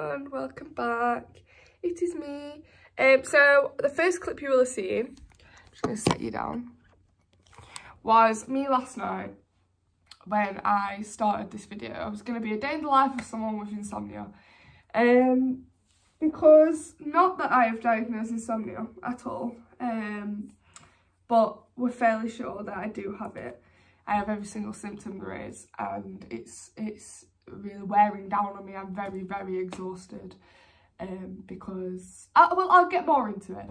and welcome back. It is me. Um, so the first clip you will have seen, I'm just to set you down, was me last night when I started this video. I was going to be a day in the life of someone with insomnia. Um, because not that I have diagnosed insomnia at all, um, but we're fairly sure that I do have it. I have every single symptom there is and it's it's really wearing down on me. I'm very, very exhausted um, because, I, well, I'll get more into it.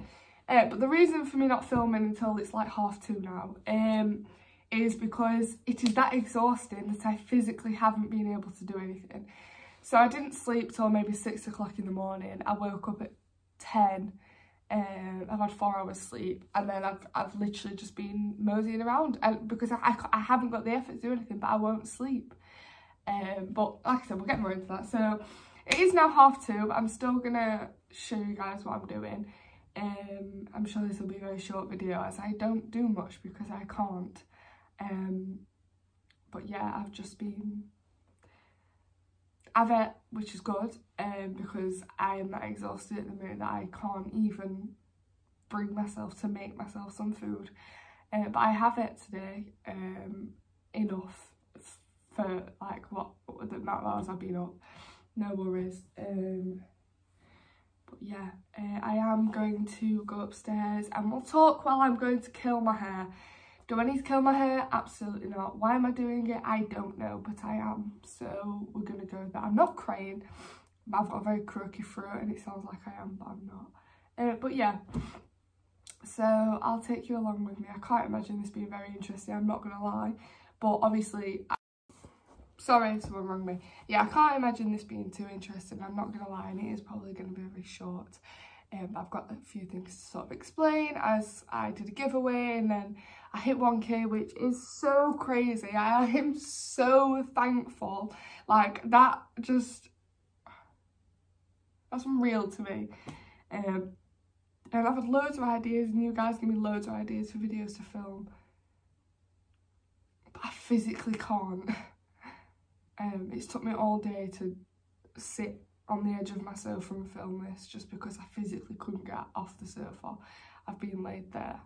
Uh, but the reason for me not filming until it's like half two now um, is because it is that exhausting that I physically haven't been able to do anything. So I didn't sleep till maybe six o'clock in the morning. I woke up at 10 um, I've had four hours sleep and then I've, I've literally just been moseying around and because I, I, I haven't got the effort to do anything but I won't sleep. Um, but like I said, we'll get more into that. So it is now half two, but I'm still gonna show you guys what I'm doing. Um, I'm sure this will be a very short video as I don't do much because I can't. Um, but yeah, I've just been I've it, which is good, um, because I am that exhausted at the minute that I can't even bring myself to make myself some food. Uh, but I have it today, um, enough for like what, the amount of hours I've been up. No worries. Um, but yeah, uh, I am going to go upstairs and we'll talk while I'm going to kill my hair. Do I need to kill my hair? Absolutely not. Why am I doing it? I don't know, but I am. So we're going to go that. I'm not crying. But I've got a very croaky throat and it sounds like I am, but I'm not. Uh, but yeah, so I'll take you along with me. I can't imagine this being very interesting, I'm not going to lie. But obviously, I sorry someone wrong me. Yeah, I can't imagine this being too interesting, I'm not going to lie, and it is probably going to be very short. Um, I've got a few things to sort of explain as I did a giveaway and then I hit 1k which is so crazy. I am so thankful. Like that just, that's unreal to me. Um, and I've had loads of ideas and you guys give me loads of ideas for videos to film. But I physically can't. Um, it's took me all day to sit on the edge of my sofa and film this just because I physically couldn't get off the sofa. I've been laid there.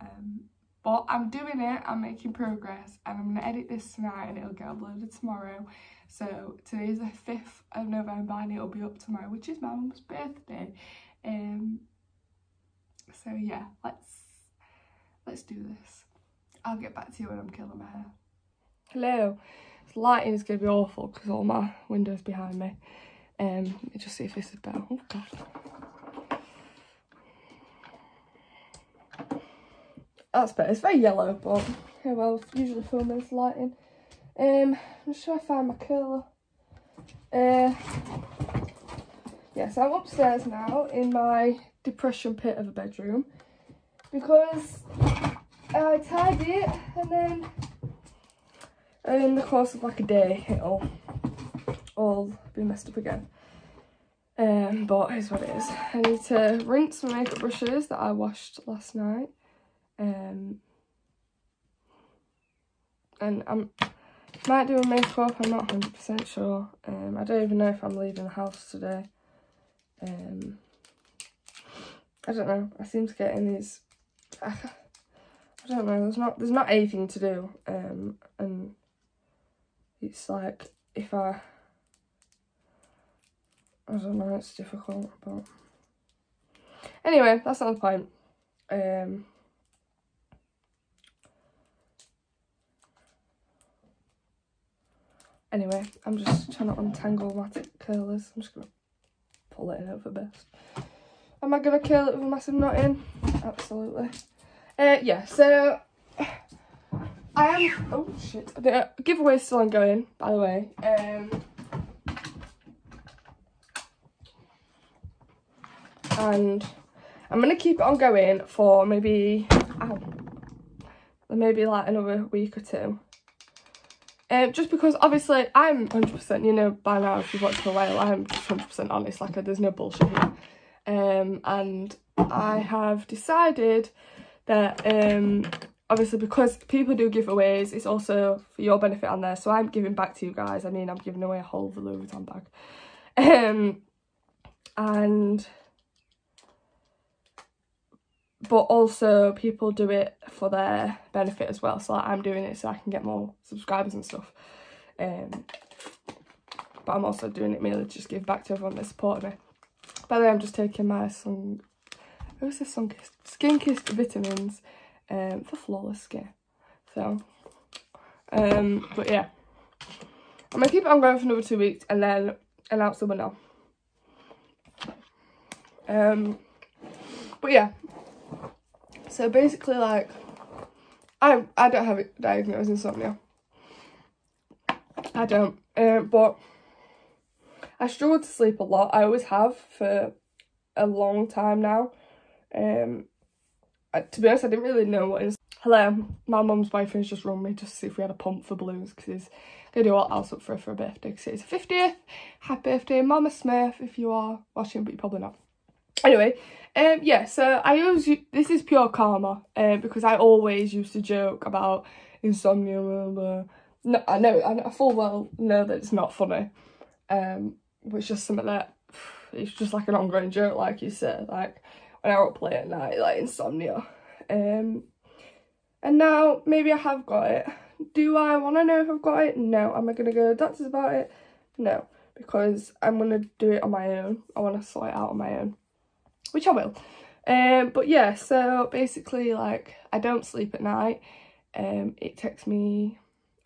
Um, but I'm doing it, I'm making progress and I'm going to edit this tonight and it'll get uploaded tomorrow. So today is the 5th of November and it'll be up tomorrow, which is my mum's birthday. Um, so yeah, let's, let's do this. I'll get back to you when I'm killing my hair. Hello. Lighting is going to be awful because all my windows behind me. Um, let me just see if this is better. Oh god. That's better. It's very yellow, but oh well, usually film this lighting. Um, I'm just trying to find my curler. Uh, yes, I'm upstairs now in my depression pit of a bedroom because I tied it and then in the course of like a day it'll all be messed up again. Um, but here's what it is. I need to rinse my makeup brushes that I washed last night. Um, and I'm might do a makeup, I'm not 100% sure. Um, I don't even know if I'm leaving the house today. Um, I don't know, I seem to get in these, I, I don't know, there's not, there's not anything to do. Um, and it's like, if I I don't know, it's difficult, but... Anyway, that's not the point. Um, anyway, I'm just trying to untangle my curlers. I'm just to pull it in over best. Am I to curl it with a massive knot in? Absolutely. Uh, yeah, so... I am... Oh, shit. The giveaway's still ongoing, by the way. Um, and I'm going to keep it on going for maybe, ow, maybe like another week or two. Um, just because obviously I'm 100%, you know, by now if you've watched for a while, I'm just 100% honest, like there's no bullshit here. Um, and I have decided that um, obviously because people do giveaways, it's also for your benefit on there. So I'm giving back to you guys. I mean, I'm giving away a whole Louis Vuitton bag. Um, and but also people do it for their benefit as well so like I'm doing it so I can get more subscribers and stuff um but I'm also doing it mainly to just give back to everyone that supported me by the way I'm just taking my sun who's this sun skin kissed vitamins um for flawless skin so um but yeah I'm gonna keep it on going for another two weeks and then announce the winner um but yeah so basically, like, I I don't have it diagnosed insomnia. I don't. Um, but I struggle to sleep a lot. I always have for a long time now. Um, To be honest, I didn't really know what is. Hello, my mum's boyfriend's just run me just to see if we had a pump for balloons because he's going to do all else up for her for a birthday because it's 50th. Happy birthday, Mama Smith, if you are watching, but you're probably not. Anyway, um, yeah, so I always, this is pure karma, um, because I always used to joke about insomnia, blah, blah. No, I know, I full well know that it's not funny, um, it's just something that, it's just like an ongoing joke, like you said, like, when I would play at night, like insomnia, um, and now, maybe I have got it. Do I want to know if I've got it? No. Am I going to go doctors about it? No. Because I'm going to do it on my own. I want to sort it out on my own which I will. Um, but yeah, so basically, like, I don't sleep at night. Um, it takes me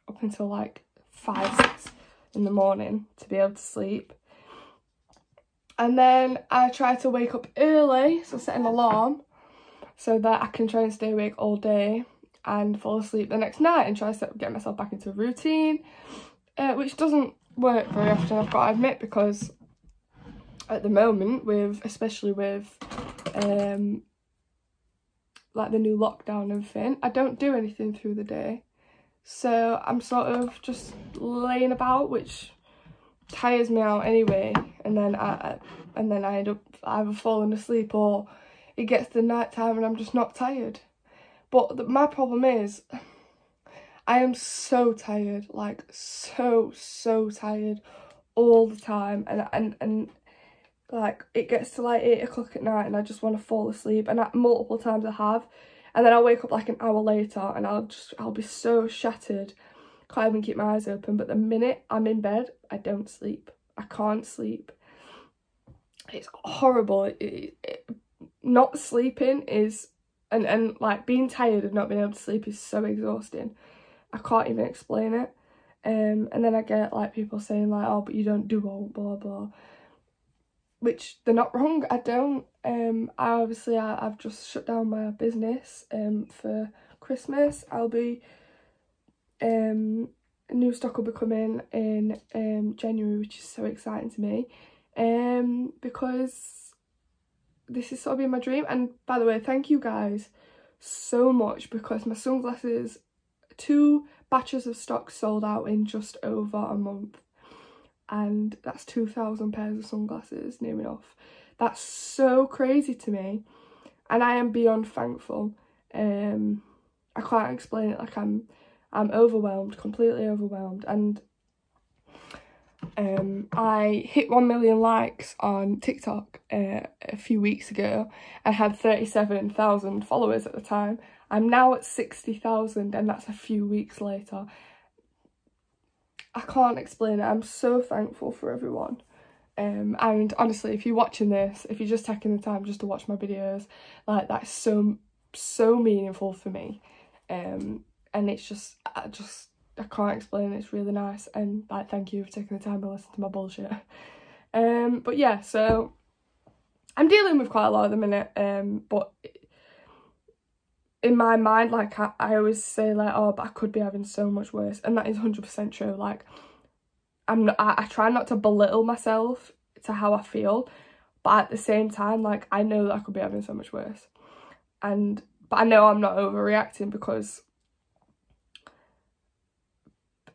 up until like 5, 6 in the morning to be able to sleep. And then I try to wake up early, so set an alarm, so that I can try and stay awake all day and fall asleep the next night and try to get myself back into a routine, uh, which doesn't work very often, I've got to admit, because at the moment with especially with um like the new lockdown and thing i don't do anything through the day. So i'm sort of just laying about which tires me out anyway and then i and then i end up either falling asleep or it gets to night time and i'm just not tired. But the, my problem is i am so tired like so so tired all the time and and and like it gets to like eight o'clock at night and I just want to fall asleep and that multiple times I have and then I'll wake up like an hour later and I'll just I'll be so shattered can't even keep my eyes open but the minute I'm in bed I don't sleep. I can't sleep. It's horrible. It, it, it, not sleeping is and and like being tired and not being able to sleep is so exhausting. I can't even explain it. Um and then I get like people saying like oh but you don't do all blah blah. Which they're not wrong. I don't um I obviously I, I've just shut down my business um for Christmas. I'll be um new stock will be coming in um January which is so exciting to me um because this is sort of been my dream and by the way thank you guys so much because my sunglasses two batches of stock sold out in just over a month and that's 2,000 pairs of sunglasses near enough. That's so crazy to me and I am beyond thankful. Um, I can't explain it like I'm I'm overwhelmed, completely overwhelmed and um, I hit 1 million likes on TikTok uh, a few weeks ago I had 37,000 followers at the time. I'm now at 60,000 and that's a few weeks later I can't explain it. I'm so thankful for everyone. Um, and honestly, if you're watching this, if you're just taking the time just to watch my videos, like that's so, so meaningful for me. Um, and it's just, I just, I can't explain. It's really nice. And like, thank you for taking the time to listen to my bullshit. Um, but yeah, so I'm dealing with quite a lot at the minute. Um, but in my mind, like I, I always say like, oh, but I could be having so much worse. And that is 100% true. Like I'm I, I try not to belittle myself to how I feel. But at the same time, like I know that I could be having so much worse. And, but I know I'm not overreacting because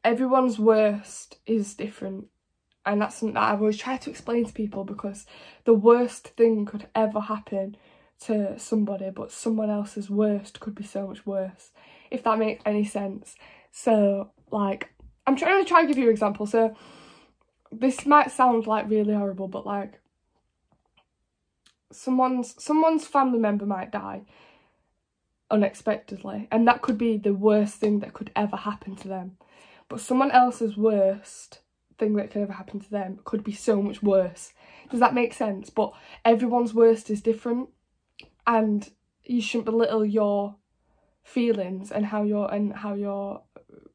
everyone's worst is different. And that's something that I've always tried to explain to people because the worst thing could ever happen to somebody but someone else's worst could be so much worse if that makes any sense. So like i'm trying to try and give you an example. So this might sound like really horrible but like someone's someone's family member might die unexpectedly and that could be the worst thing that could ever happen to them but someone else's worst thing that could ever happen to them could be so much worse. Does that make sense? But everyone's worst is different and you shouldn't belittle your feelings and how you're and how you're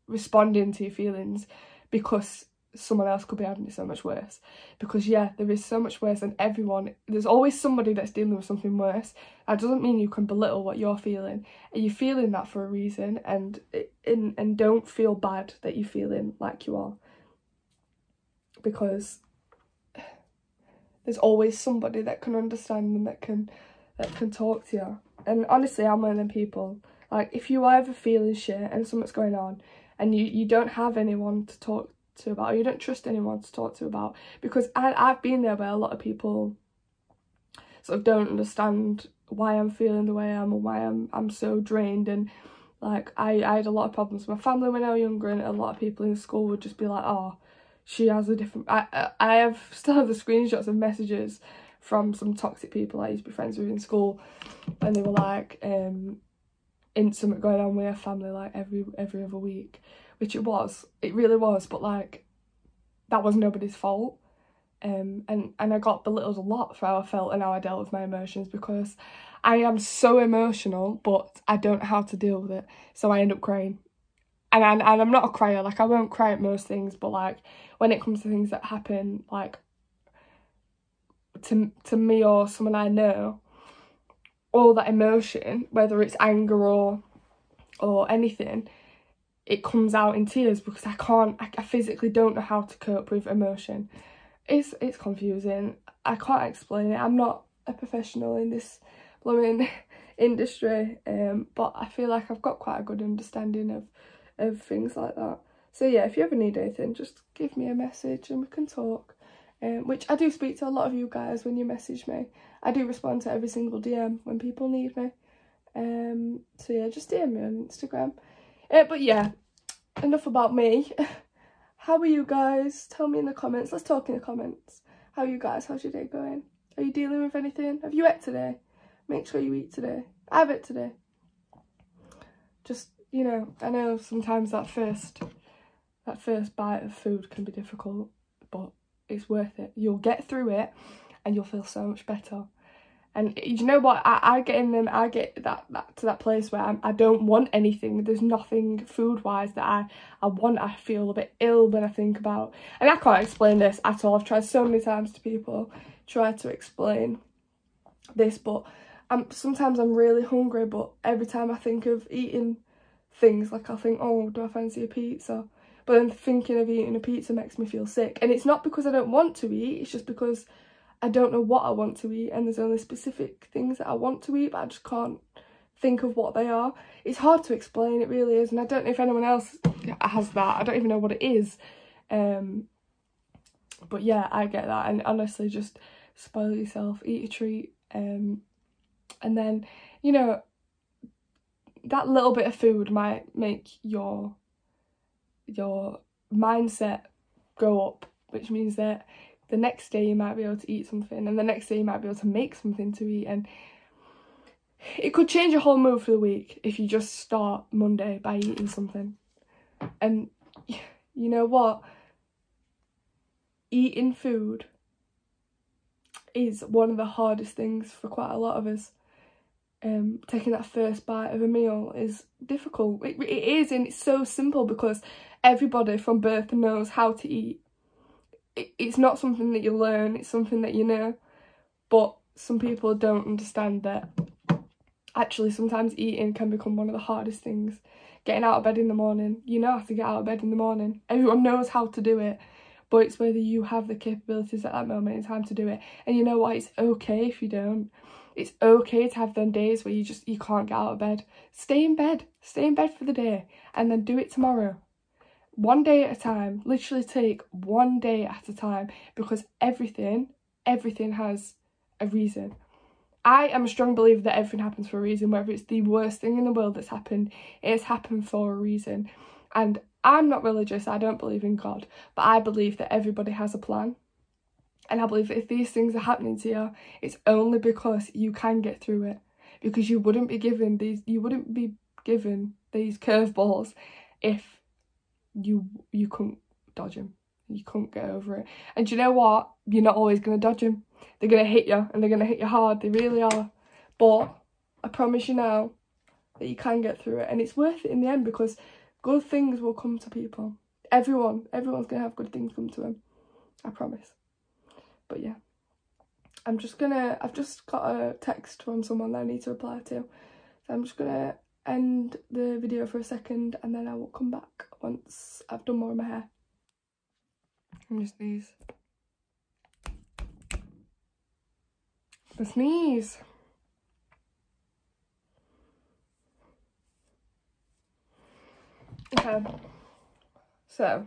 responding to your feelings because someone else could be having it so much worse. Because yeah there is so much worse and everyone. There's always somebody that's dealing with something worse. That doesn't mean you can belittle what you're feeling. And you're feeling that for a reason. And and, and don't feel bad that you're feeling like you are. Because there's always somebody that can understand and that can that can talk to you. And honestly i'm one of them people. Like if you are ever feeling shit and something's going on and you you don't have anyone to talk to about or you don't trust anyone to talk to about. Because I, I've been there where a lot of people sort of don't understand why I'm feeling the way I am and why I'm I'm so drained. And like I, I had a lot of problems with my family when I was younger and a lot of people in school would just be like oh she has a different I, I have still have the screenshots of messages from some toxic people I used to be friends with in school and they were like um in something going on with her family like every every other week which it was it really was but like that was nobody's fault. Um and and I got belittled a lot for how I felt and how I dealt with my emotions because I am so emotional but I don't know how to deal with it so I end up crying. And, and, and I'm not a crier like I won't cry at most things but like when it comes to things that happen like to to me or someone I know all that emotion, whether it's anger or or anything, it comes out in tears because I can't, I, I physically don't know how to cope with emotion. It's it's confusing. I can't explain it. I'm not a professional in this blooming industry, um, but I feel like I've got quite a good understanding of of things like that. So yeah, if you ever need anything, just give me a message and we can talk um, which I do speak to a lot of you guys when you message me. I do respond to every single DM when people need me. Um, so yeah, just DM me on Instagram. Uh, but yeah, enough about me. How are you guys? Tell me in the comments. Let's talk in the comments. How are you guys? How's your day going? Are you dealing with anything? Have you ate today? Make sure you eat today. I've ate today. Just, you know, I know sometimes that first that first bite of food can be difficult, but it's worth it. You'll get through it and you'll feel so much better. And you know what? I, I get in them, I get that, that to that place where I'm, I do not want anything. There's nothing food-wise that I, I want. I feel a bit ill when I think about. And I can't explain this at all. I've tried so many times to people, try to explain this, but I'm, sometimes I'm really hungry, but every time I think of eating things, like I'll think, oh, do I fancy a pizza? but then thinking of eating a pizza makes me feel sick. And it's not because I don't want to eat, it's just because I don't know what I want to eat and there's only specific things that I want to eat, but I just can't think of what they are. It's hard to explain, it really is, and I don't know if anyone else has that. I don't even know what it is. Um, but yeah, I get that, and honestly, just spoil yourself, eat a treat, um, and then, you know, that little bit of food might make your your mindset go up, which means that the next day you might be able to eat something and the next day you might be able to make something to eat and it could change your whole mood for the week if you just start Monday by eating something. And you know what? Eating food is one of the hardest things for quite a lot of us um, taking that first bite of a meal is difficult. It, it is, and it's so simple because everybody from birth knows how to eat. It, it's not something that you learn, it's something that you know. But some people don't understand that actually sometimes eating can become one of the hardest things. Getting out of bed in the morning, you know how to get out of bed in the morning. Everyone knows how to do it, but it's whether you have the capabilities at that moment in time to do it. And you know what, it's okay if you don't it's okay to have them days where you just you can't get out of bed stay in bed stay in bed for the day and then do it tomorrow one day at a time literally take one day at a time because everything everything has a reason I am a strong believer that everything happens for a reason, whether it's the worst thing in the world that's happened, it's happened for a reason. And I'm not religious, I don't believe in God, but I believe that everybody has a plan And I believe that if these things are happening to you, it's only because you can get through it. Because you wouldn't be given these, you wouldn't be given these curveballs if you you couldn't dodge him. You couldn't get over it. And you know what? You're not always to dodge him. They're to hit you and they're to hit you hard. They really are. But I promise you now that you can get through it. And it's worth it in the end because good things will come to people. Everyone, everyone's to have good things come to them. I promise. But yeah. I'm just gonna, I've just got a text from someone that I need to reply to. So I'm just gonna end the video for a second and then I will come back once I've done more of my hair. I'm just sneeze. The sneeze. Okay, so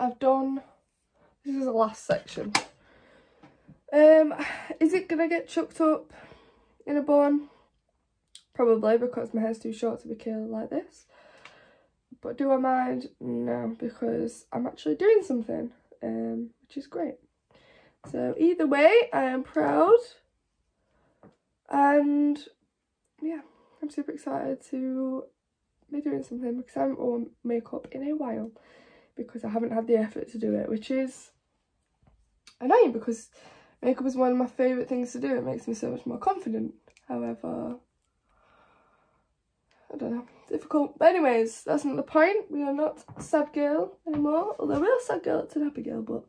I've done, this is the last section. Um, is it gonna get chucked up in a bun? Probably because my hair's too short to be curly like this. But do I mind? No, because I'm actually doing something, um, which is great. So either way, I am proud. And yeah, I'm super excited to be doing something because I haven't worn makeup in a while because I haven't had the effort to do it, which is annoying because makeup is one of my favourite things to do. It makes me so much more confident. However, I don't know, difficult. But anyways, that's not the point. We are not sad girl anymore. Although we are sad girl to happy girl, but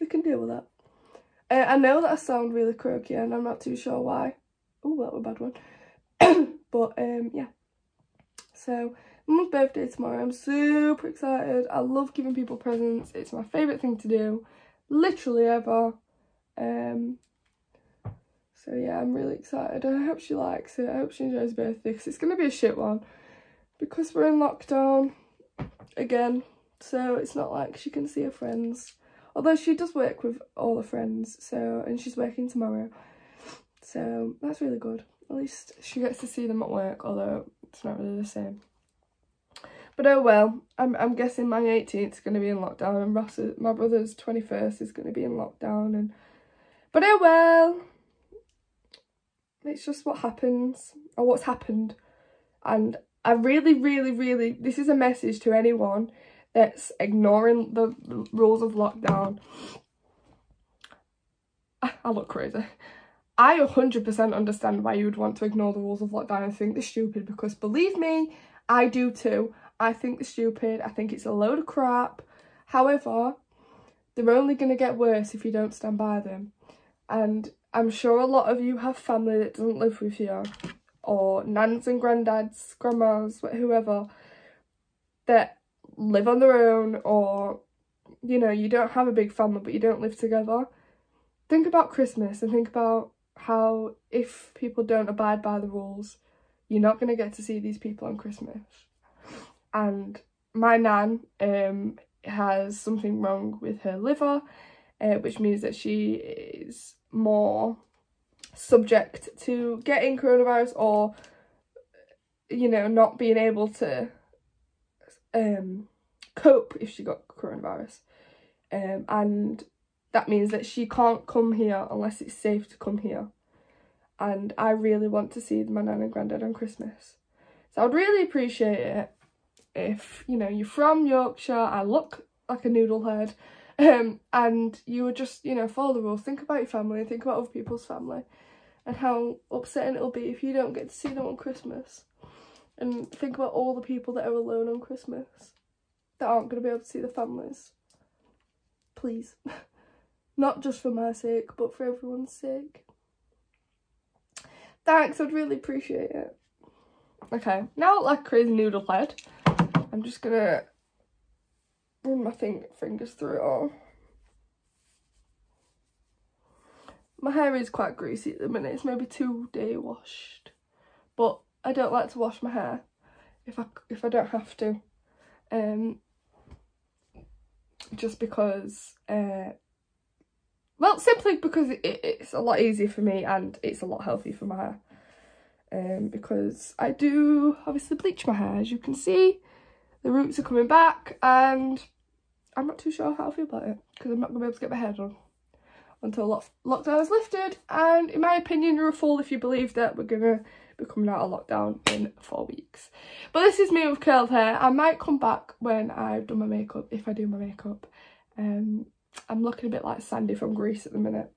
we can deal with that. Uh, I know that I sound really croaky and I'm not too sure why. Oh, that was a bad one. but um, yeah. So, my birthday tomorrow. I'm super excited. I love giving people presents. It's my favourite thing to do. Literally ever. Um, so yeah, I'm really excited. I hope she likes it. I hope she enjoys birthday because it's going to be a shit one. Because we're in lockdown again. So it's not like she can see her friends. Although she does work with all her friends. So, and she's working tomorrow. So that's really good. At least she gets to see them at work, although it's not really the same. But oh well, I'm, I'm guessing my 18th is going to be in lockdown and Ross's, my brother's 21st is going to be in lockdown. and But oh well, it's just what happens or what's happened. And I really, really, really, this is a message to anyone that's ignoring the, rules of lockdown. I look crazy. I 100% understand why you would want to ignore the rules of lockdown and think they're stupid because believe me, I do too. I think they're stupid. I think it's a load of crap. However, they're only going to get worse if you don't stand by them. And I'm sure a lot of you have family that doesn't live with you or nans and granddads, grandmas, whoever that live on their own or, you know, you don't have a big family but you don't live together. Think about Christmas and think about how if people don't abide by the rules, you're not going to get to see these people on Christmas. And my nan um, has something wrong with her liver, uh, which means that she is more subject to getting coronavirus or, you know, not being able to um, cope if she got coronavirus. Um, and that means that she can't come here unless it's safe to come here. And I really want to see my nan and granddad on Christmas. So I'd really appreciate it if, you know, you're from Yorkshire, I look like a noodle head, um, and you would just, you know, follow the rules, think about your family and think about other people's family and how upsetting it'll be if you don't get to see them on Christmas. And think about all the people that are alone on Christmas that aren't going to be able to see their families. Please. Not just for my sake, but for everyone's sake. Thanks, I'd really appreciate it. Okay, now like crazy noodle head. I'm just gonna run my thing fingers through it all. My hair is quite greasy at the minute. It's maybe two day washed, but I don't like to wash my hair if I if I don't have to. Um, just because uh, well, simply because it, it's a lot easier for me and it's a lot healthier for my hair. Um, because I do obviously bleach my hair, as you can see. the roots are coming back and I'm not too sure how I feel about it because I'm not going to be able to get my hair done until lock lockdown is lifted and in my opinion you're a fool if you believe that we're going to be coming out of lockdown in four weeks. But this is me with curled hair. I might come back when I've done my makeup, if I do my makeup. Um, I'm looking a bit like Sandy from Grease at the minute.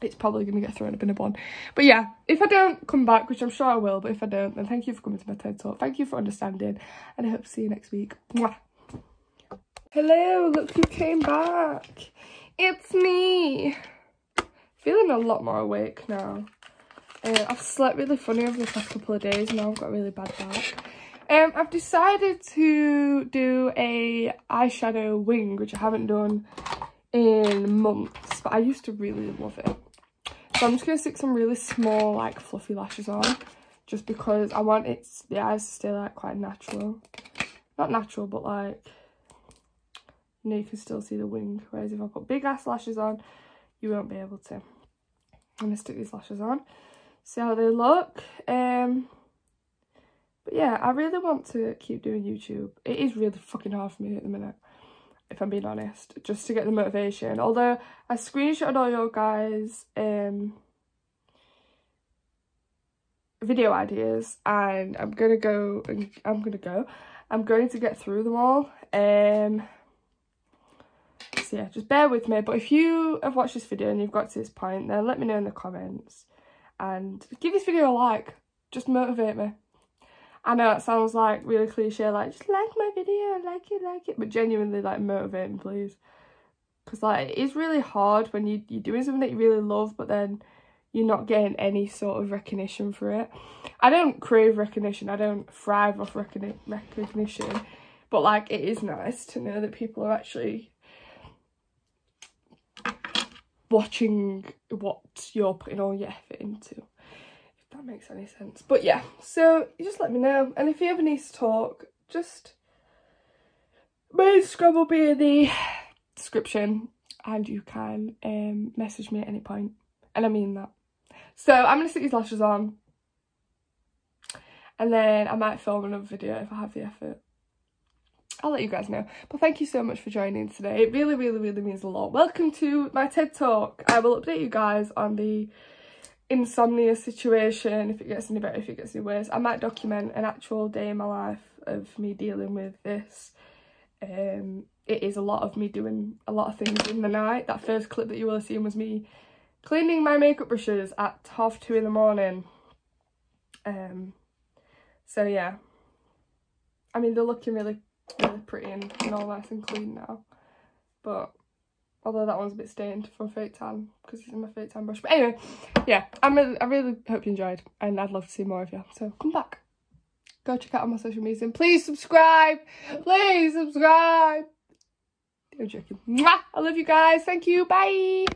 It's probably going to get thrown up in a bun. But yeah, if I don't come back, which I'm sure I will, but if I don't, then thank you for coming to my TED Talk. Thank you for understanding, and I hope to see you next week. Mwah. Hello, look who came back. It's me. Feeling a lot more awake now. Uh, I've slept really funny over the past couple of days. Now I've got really bad back. Um, I've decided to do a eyeshadow wing, which I haven't done in months, but I used to really love it. So I'm just going to stick some really small, like, fluffy lashes on, just because I want it, the eyes to stay, like, quite natural. Not natural, but, like, you know, you can still see the wing, whereas if I put big ass lashes on, you won't be able to. I'm to stick these lashes on, see how they look. Um, but yeah, I really want to keep doing YouTube. It is really fucking hard for me at the minute, if I'm being honest, just to get the motivation. Although I screenshot all your guys' um, video ideas and I'm gonna go and I'm gonna go. I'm going to get through them all. Um, yeah, just bear with me. But if you have watched this video and you've got to this point, then let me know in the comments and give this video a like. Just motivate me. I know it sounds like really cliche, like just like my video, like it, like it, but genuinely like motivate me, please. Because like it is really hard when you, you're doing something that you really love, but then you're not getting any sort of recognition for it. I don't crave recognition, I don't thrive off recogni recognition, but like it is nice to know that people are actually watching what you're putting all your effort into if that makes any sense. But yeah, so just let me know. And if you ever need to talk, just my Instagram will be in the description and you can um, message me at any. And I mean that. So I'm going to stick these lashes on. And then I might film another video if I have the effort. I'll let you guys know. But thank you so much for joining today. It really, really, really means a lot. Welcome to my TED Talk. I will update you guys on the insomnia situation, if it gets any better, if it gets any worse. I might document an actual day in my life of me dealing with this. Um, it is a lot of me doing a lot of things in the night. That first clip that you will have seen was me cleaning my makeup brushes at half two in the morning. Um, so yeah. I mean, they're looking really, really pretty and, and all nice and clean now. But Although that one's a bit stained from fake tan because it's in my fake tan brush. But anyway, yeah, I'm really, I really hope you enjoyed and I'd love to see more of you. So come back. Go check out all my social media and please subscribe. Please subscribe. I'm joking. Mwah! I love you guys. Thank you. Bye.